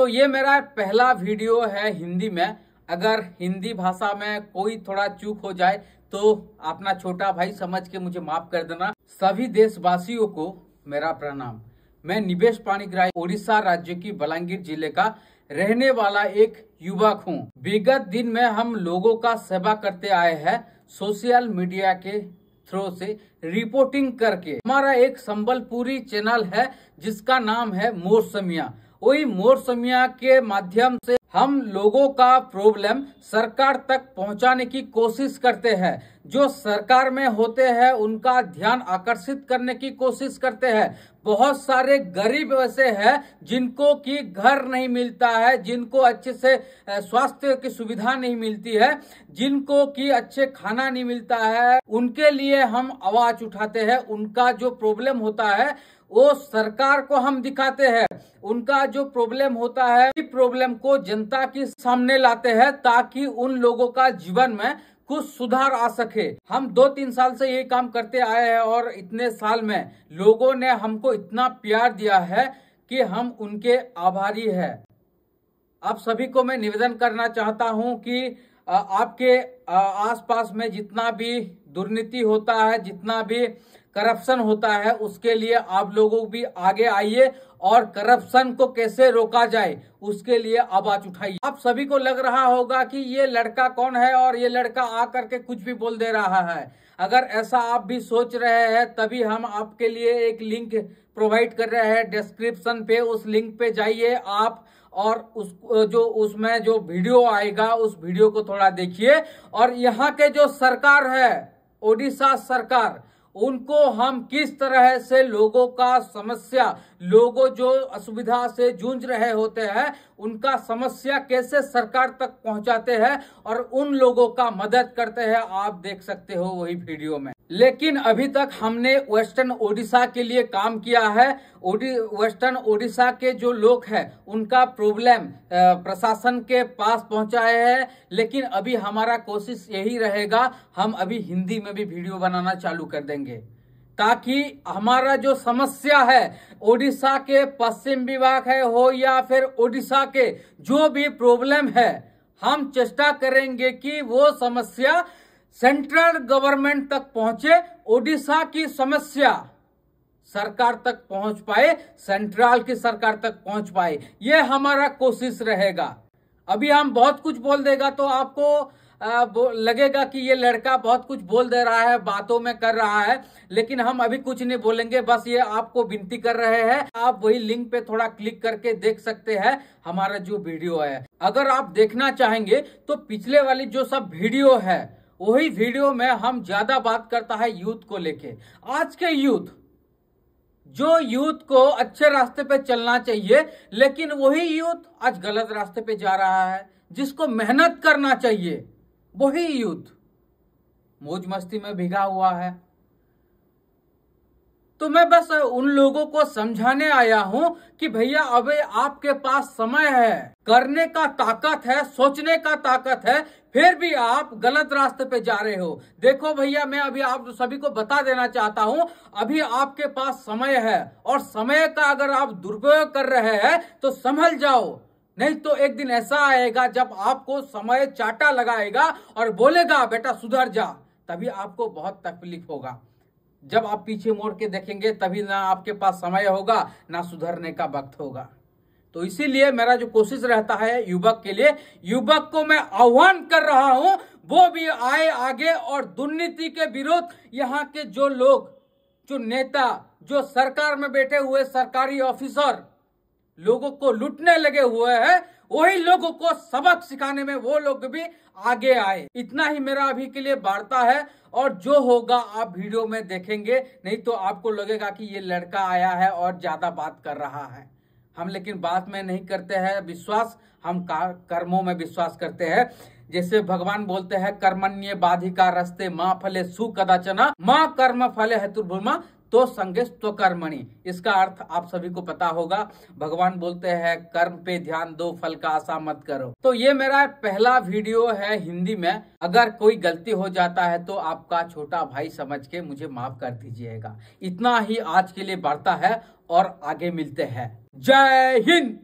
तो ये मेरा पहला वीडियो है हिंदी में। अगर हिंदी भाषा में कोई थोड़ा चूक हो जाए तो अपना छोटा भाई समझ के मुझे माफ़ कर देना। सभी देशवासियों को मेरा प्रणाम। मैं निवेश पाणिग्राही ओडिशा राज्य की बलांगीर ज़िले का रहने वाला एक युवक हूँ। विगत दिन में हम लोगों का सेवा करते आए हैं सोशल मीडिया के थ्रू से रिपोर्टिंग करके। हमारा एक संबलपुरी चैनल है, जिसका नाम है मोर समिया वही मोर समिया के माध्यम से हम लोगों का प्रॉब्लम सरकार तक पहुँचाने की कोशिश करते हैं। जो सरकार में होते हैं, उनका ध्यान आकर्षित करने की कोशिश करते हैं। बहुत सारे गरीब ऐसे हैं, जिनको की घर नहीं मिलता है, जिनको अच्छे से स्वास्थ्य की सुविधा नहीं मिलती है, जिनको की अच्छे खाना नहीं मिलता है, उनके लिए हम आवाज़ उठाते हैं। उनका जो प्रॉब्लम होता है, वो सरकार को हम दिखाते हैं। उनका जो प्रॉब्लम होता है प्रॉब्लम को जनता के सामने लाते हैं ताकि उन लोगों का जीवन में कुछ सुधार आ सके। हम दो तीन साल से ये काम करते आए हैं और इतने साल में लोगों ने हमको इतना प्यार दिया है कि हम उनके आभारी है। आप सभी को मैं निवेदन करना चाहता हूँ कि आपके आसपास में जितना भी दुर्नीति होता है, जितना भी करप्शन होता है, उसके लिए आप लोगों भी आगे आइए और करप्शन को कैसे रोका जाए, उसके लिए आवाज़ उठाइए। आप सभी को लग रहा होगा कि ये लड़का कौन है और ये लड़का आकर के कुछ भी बोल दे रहा है। अगर ऐसा आप भी सोच रहे हैं, तभी हम आपके लिए एक लिंक प्रोवाइड कर रहे हैं। डिस्क्रिप्शन पे, उस लिंक पे जाइए आप और उस, जो उसमें जो वीडियो आएगा, उस वीडियो को थोड़ा देखिए। और यहाँ के जो सरकार है, ओडिशा सरकार उनको हम किस तरह से लोगों का समस्या, लोगों जो असुविधा से जूझ रहे होते हैं, उनका समस्या कैसे सरकार तक पहुंचाते हैं और उन लोगों का मदद करते हैं, आप देख सकते हो वही वीडियो में। लेकिन अभी तक हमने वेस्टर्न ओडिशा के लिए काम किया है। वेस्टर्न ओडिशा के जो लोग हैं, उनका प्रॉब्लम प्रशासन के पास पहुँचाए हैं। लेकिन अभी हमारा कोशिश यही रहेगा, हम अभी हिंदी में भी वीडियो बनाना चालू कर देंगे। ताकि हमारा जो समस्या है ओडिशा के पश्चिम विभाग है हो या फिर ओडिशा के जो भी प्रॉब्लम है, हम चेष्टा करेंगे कि वो समस्या सेंट्रल गवर्नमेंट तक पहुँचे, ओडिशा की समस्या सरकार तक पहुँच पाए, सेंट्रल की सरकार तक पहुँच पाए, ये हमारा कोशिश रहेगा। अभी हम बहुत कुछ बोल देगा तो आपको लगेगा कि ये लड़का बहुत कुछ बोल दे रहा है, बातों में कर रहा है, लेकिन हम अभी कुछ नहीं बोलेंगे, बस ये आपको विनती कर रहे हैं। आप वही लिंक पे थोड़ा क्लिक करके देख सकते हैं, हमारा जो वीडियो है। अगर आप देखना चाहेंगे तो पिछले वाली जो सब वीडियो है वही वीडियो में हम ज़्यादा बात करता है यूथ को लेके। आज के यूथ, जो यूथ को अच्छे रास्ते पे चलना चाहिए, लेकिन वही यूथ आज गलत रास्ते पे जा रहा है, जिसको मेहनत करना चाहिए, वही यूथ। मौज मस्ती में भिगा हुआ है। तो मैं बस उन लोगों को समझाने आया हूँ कि भैया, अबे आपके पास समय है। करने का ताकत है, सोचने का ताकत है, फिर भी आप गलत रास्ते पे जा रहे हो। देखो भैया, मैं अभी आप सभी को बता देना चाहता हूँ, अभी आपके पास समय है और समय का अगर आप दुरुपयोग कर रहे हैं तो संभल जाओ। नहीं तो एक दिन ऐसा आएगा जब आपको समय चाटा लगाएगा और बोलेगा, बेटा, सुधर जा। तभी आपको बहुत तकलीफ़ होगा। जब आप पीछे मोड़ के देखेंगे, तभी ना आपके पास समय होगा, ना सुधरने का वक्त होगा। तो इसीलिए मेरा जो कोशिश रहता है युवक के लिए, युवक को मैं आह्वान कर रहा हूँ, वो भी आए आगे और दुर्नीति के विरोध यहाँ के जो लोग, जो नेता, जो सरकार में बैठे हुए सरकारी ऑफिसर, लोगों को लूटने लगे हुए हैं वही लोगों को सबक सिखाने में वो लोग भी आगे आए। इतना ही मेरा अभी के लिए वार्ता है और जो होगा आप वीडियो में देखेंगे। नहीं तो आपको लगेगा कि ये लड़का आया है और ज़्यादा बात कर रहा है। हम लेकिन बात में नहीं करते हैं। विश्वास, हम कर्मों में विश्वास करते हैं। जैसे भगवान बोलते हैं, कर्मण्य बाधिका रस्ते, माँ फले सुकदाचना माँ कर्म फले हेतुर्भुमा तो संगे स्वकर्मणि इसका अर्थ आप सभी को पता होगा, भगवान बोलते हैं, कर्म पे ध्यान दो, फल का आशा मत करो। तो ये मेरा पहला वीडियो है हिंदी में। अगर कोई गलती हो जाता है तो आपका छोटा भाई समझ के मुझे माफ़ कर दीजिएगा। इतना ही आज के लिए बढ़ता है और आगे मिलते हैं। जय हिंद!